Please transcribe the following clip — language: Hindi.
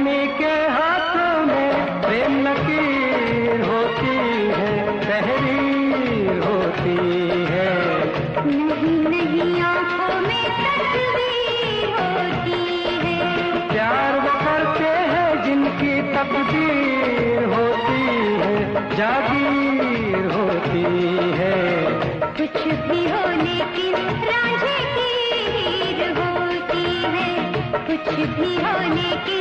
प्रेमी के हाथों में प्रेम लकीर होती है तहरी होती है। नहीं नहीं आँखों में होती है। प्यार वो करते हैं जिनकी तकदीर होती है जागीर होती है। कुछ भी होने की की होती है कुछ भी होने की